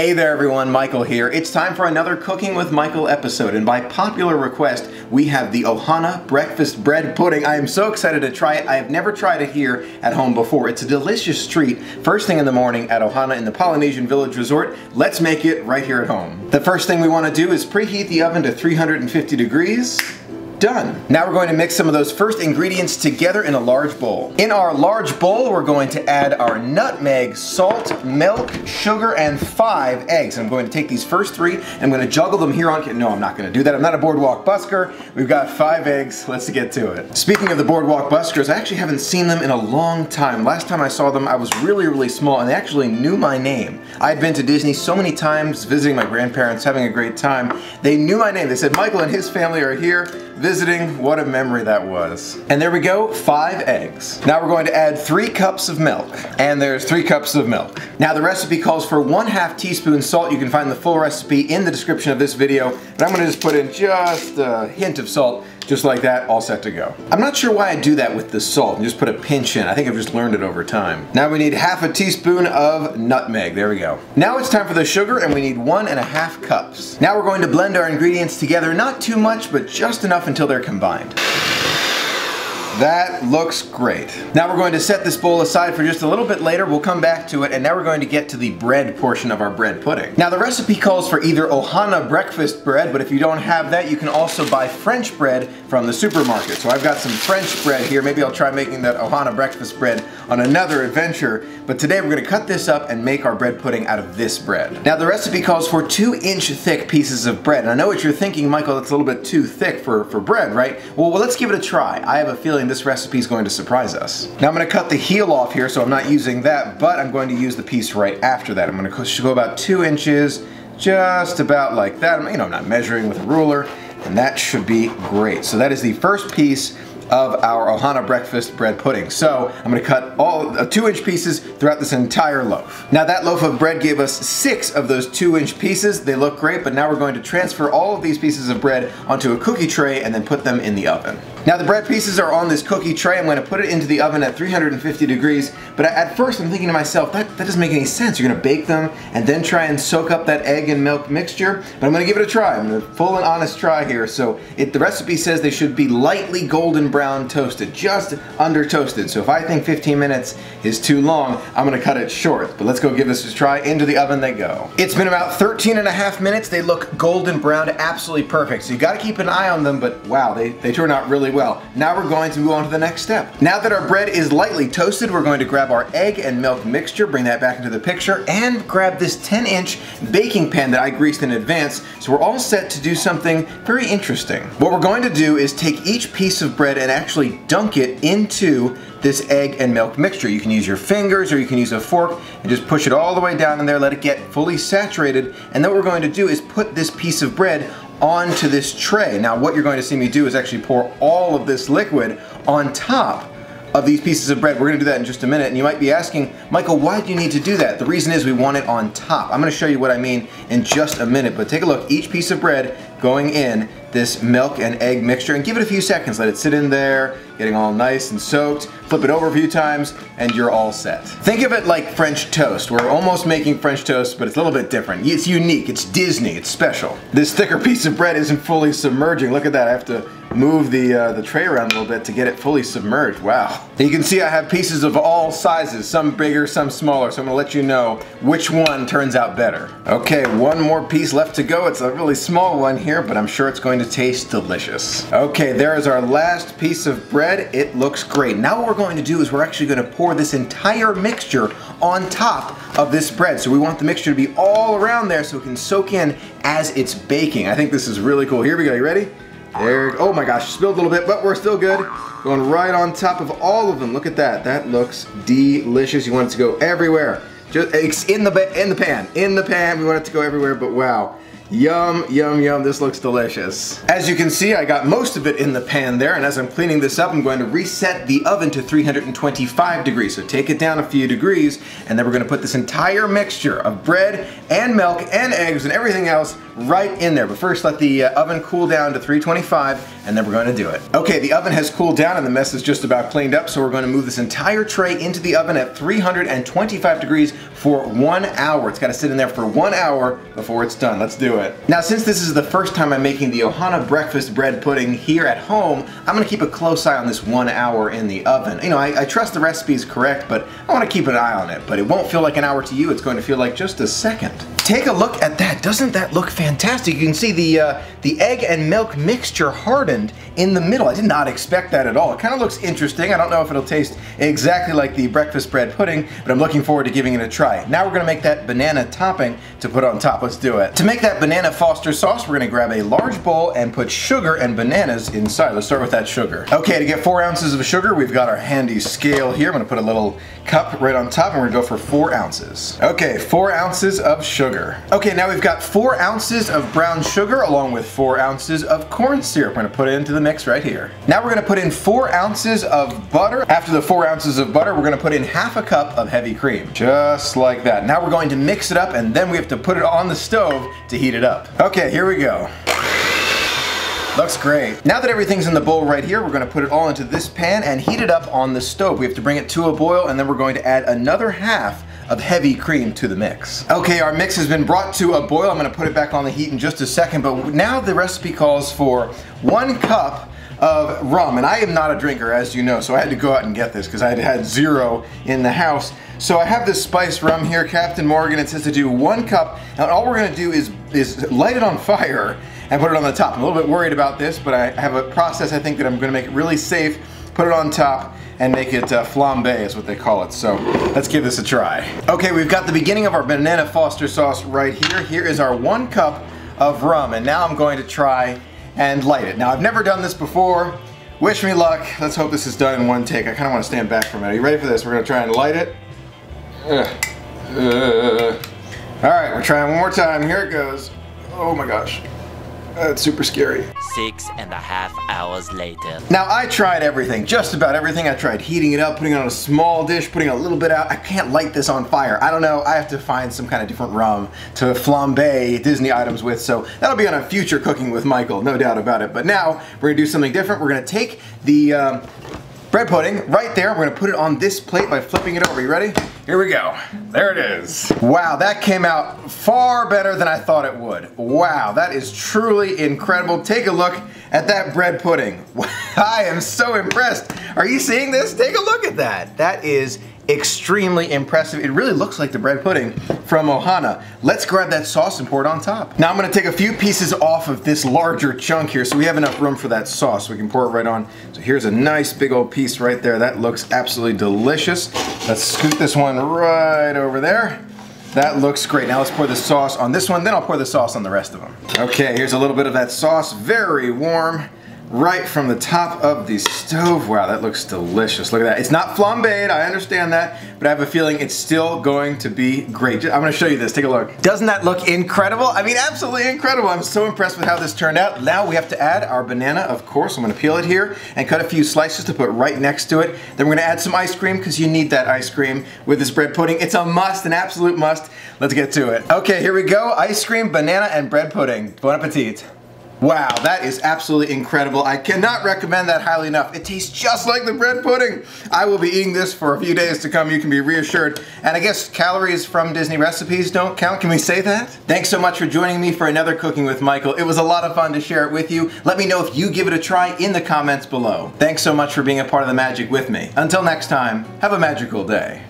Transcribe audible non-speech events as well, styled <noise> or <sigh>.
Hey there everyone, Michael here. It's time for another Cooking with Michael episode and by popular request we have the Ohana breakfast bread pudding. I am so excited to try it. I have never tried it here at home before. It's a delicious treat first thing in the morning at Ohana in the Polynesian Village Resort. Let's make it right here at home. The first thing we want to do is preheat the oven to 350 degrees done. Now we're going to mix some of those first ingredients together in a large bowl. In our large bowl, we're going to add our nutmeg, salt, milk, sugar, and five eggs. I'm going to take these first three, and I'm going to juggle them here on, no, I'm not going to do that. I'm not a boardwalk busker. We've got five eggs. Let's get to it. Speaking of the boardwalk buskers, I actually haven't seen them in a long time. Last time I saw them, I was really, really small, and they actually knew my name. I had been to Disney so many times, visiting my grandparents, having a great time. They knew my name. They said, Michael and his family are here visiting. What a memory that was. And there we go, five eggs. Now we're going to add three cups of milk. And there's three cups of milk. Now the recipe calls for one half teaspoon salt. You can find the full recipe in the description of this video. But I'm gonna just put in just a hint of salt just like that, all set to go. I'm not sure why I do that with the salt and just put a pinch in. I think I've just learned it over time. Now we need half a teaspoon of nutmeg. There we go. Now it's time for the sugar and we need one and a half cups. Now we're going to blend our ingredients together, not too much, but just enough until they're combined. That looks great. Now we're going to set this bowl aside for just a little bit later. We'll come back to it and now we're going to get to the bread portion of our bread pudding. Now the recipe calls for either Ohana breakfast bread, but if you don't have that, you can also buy French bread from the supermarket. So I've got some French bread here. Maybe I'll try making that Ohana breakfast bread on another adventure. But today we're gonna cut this up and make our bread pudding out of this bread. Now the recipe calls for two inch thick pieces of bread. And I know what you're thinking, Michael, that's a little bit too thick for, for bread, right? Well, well, let's give it a try. I have a feeling this recipe is going to surprise us. Now I'm going to cut the heel off here, so I'm not using that, but I'm going to use the piece right after that. I'm going to go about two inches, just about like that. You know, I'm not measuring with a ruler, and that should be great. So that is the first piece of our Ohana breakfast bread pudding. So I'm gonna cut all uh, two inch pieces throughout this entire loaf. Now that loaf of bread gave us six of those two inch pieces. They look great, but now we're going to transfer all of these pieces of bread onto a cookie tray and then put them in the oven. Now the bread pieces are on this cookie tray. I'm gonna put it into the oven at 350 degrees, but at first I'm thinking to myself, that, that doesn't make any sense. You're gonna bake them and then try and soak up that egg and milk mixture, but I'm gonna give it a try. I'm gonna full and honest try here. So it, the recipe says they should be lightly golden brown brown toasted, just under toasted. So if I think 15 minutes is too long, I'm gonna cut it short. But let's go give this a try. Into the oven they go. It's been about 13 and a half minutes. They look golden brown, absolutely perfect. So you gotta keep an eye on them, but wow, they, they turn out really well. Now we're going to move on to the next step. Now that our bread is lightly toasted, we're going to grab our egg and milk mixture, bring that back into the picture, and grab this 10 inch baking pan that I greased in advance. So we're all set to do something very interesting. What we're going to do is take each piece of bread and actually dunk it into this egg and milk mixture. You can use your fingers or you can use a fork and just push it all the way down in there, let it get fully saturated. And then what we're going to do is put this piece of bread onto this tray. Now what you're going to see me do is actually pour all of this liquid on top of these pieces of bread. We're gonna do that in just a minute. And you might be asking, Michael, why do you need to do that? The reason is we want it on top. I'm gonna show you what I mean in just a minute, but take a look. Each piece of bread going in this milk and egg mixture and give it a few seconds. Let it sit in there, getting all nice and soaked. Flip it over a few times and you're all set. Think of it like French toast. We're almost making French toast, but it's a little bit different. It's unique, it's Disney, it's special. This thicker piece of bread isn't fully submerging. Look at that, I have to move the, uh, the tray around a little bit to get it fully submerged. Wow. You can see I have pieces of all sizes, some bigger, some smaller, so I'm gonna let you know which one turns out better. Okay, one more piece left to go. It's a really small one here, but I'm sure it's going to taste delicious. Okay, there is our last piece of bread. It looks great. Now what we're going to do is we're actually gonna pour this entire mixture on top of this bread. So we want the mixture to be all around there so it can soak in as it's baking. I think this is really cool. Here we go, you ready? There, oh my gosh, spilled a little bit, but we're still good. Going right on top of all of them. Look at that, that looks delicious. You want it to go everywhere. Just in the in the pan, in the pan. We want it to go everywhere, but wow. Yum, yum, yum, this looks delicious. As you can see, I got most of it in the pan there, and as I'm cleaning this up, I'm going to reset the oven to 325 degrees. So take it down a few degrees, and then we're gonna put this entire mixture of bread and milk and eggs and everything else right in there. But first, let the uh, oven cool down to 325, and then we're gonna do it. Okay, the oven has cooled down and the mess is just about cleaned up, so we're gonna move this entire tray into the oven at 325 degrees for one hour. It's gotta sit in there for one hour before it's done. Let's do it. Now, since this is the first time I'm making the Ohana breakfast bread pudding here at home, I'm gonna keep a close eye on this one hour in the oven. You know, I, I trust the recipe is correct, but I wanna keep an eye on it. But it won't feel like an hour to you, it's going to feel like just a second. Take a look at that. Doesn't that look fantastic? You can see the, uh, the egg and milk mixture hardened in the middle. I did not expect that at all. It kind of looks interesting. I don't know if it'll taste exactly like the breakfast bread pudding, but I'm looking forward to giving it a try. Now we're gonna make that banana topping to put on top. Let's do it. To make that banana Banana foster sauce, we're gonna grab a large bowl and put sugar and bananas inside. Let's start with that sugar. Okay, to get four ounces of sugar, we've got our handy scale here. I'm gonna put a little cup right on top and we're gonna go for four ounces. Okay, four ounces of sugar. Okay, now we've got four ounces of brown sugar along with four ounces of corn syrup. We're gonna put it into the mix right here. Now we're gonna put in four ounces of butter. After the four ounces of butter, we're gonna put in half a cup of heavy cream. Just like that. Now we're going to mix it up and then we have to put it on the stove to heat it up. Okay, here we go. Looks great. Now that everything's in the bowl right here, we're gonna put it all into this pan and heat it up on the stove. We have to bring it to a boil and then we're going to add another half of heavy cream to the mix. Okay, our mix has been brought to a boil. I'm gonna put it back on the heat in just a second, but now the recipe calls for one cup of rum, and I am not a drinker, as you know, so I had to go out and get this because I had had zero in the house. So I have this spiced rum here, Captain Morgan. It says to do one cup, and all we're gonna do is, is light it on fire and put it on the top. I'm a little bit worried about this, but I have a process I think that I'm gonna make it really safe, put it on top, and make it uh, flambe is what they call it. So let's give this a try. Okay, we've got the beginning of our banana foster sauce right here. Here is our one cup of rum, and now I'm going to try and light it. Now I've never done this before. Wish me luck. Let's hope this is done in one take. I kind of want to stand back for a minute. Are you ready for this? We're to try and light it. Uh, uh. All right, we're trying one more time. Here it goes. Oh my gosh. That's super scary. Six and a half hours later. Now I tried everything, just about everything. I tried heating it up, putting it on a small dish, putting a little bit out. I can't light this on fire. I don't know, I have to find some kind of different rum to flambe Disney items with, so that'll be on a future Cooking with Michael, no doubt about it. But now, we're gonna do something different. We're gonna take the um, bread pudding right there. We're gonna put it on this plate by flipping it over. You ready? Here we go. There it is. Wow, that came out far better than I thought it would. Wow, that is truly incredible. Take a look at that bread pudding. <laughs> I am so impressed. Are you seeing this? Take a look at that. That is extremely impressive. It really looks like the bread pudding from Ohana. Let's grab that sauce and pour it on top. Now I'm gonna take a few pieces off of this larger chunk here so we have enough room for that sauce. We can pour it right on. So here's a nice big old piece right there. That looks absolutely delicious. Let's scoot this one right over there. That looks great. Now let's pour the sauce on this one, then I'll pour the sauce on the rest of them. Okay, here's a little bit of that sauce, very warm right from the top of the stove. Wow, that looks delicious. Look at that. It's not flambéed, I understand that, but I have a feeling it's still going to be great. I'm gonna show you this, take a look. Doesn't that look incredible? I mean, absolutely incredible. I'm so impressed with how this turned out. Now we have to add our banana, of course. I'm gonna peel it here and cut a few slices to put right next to it. Then we're gonna add some ice cream because you need that ice cream with this bread pudding. It's a must, an absolute must. Let's get to it. Okay, here we go. Ice cream, banana, and bread pudding. Bon appetit. Wow, that is absolutely incredible. I cannot recommend that highly enough. It tastes just like the bread pudding. I will be eating this for a few days to come, you can be reassured. And I guess calories from Disney recipes don't count, can we say that? Thanks so much for joining me for another Cooking with Michael. It was a lot of fun to share it with you. Let me know if you give it a try in the comments below. Thanks so much for being a part of the magic with me. Until next time, have a magical day.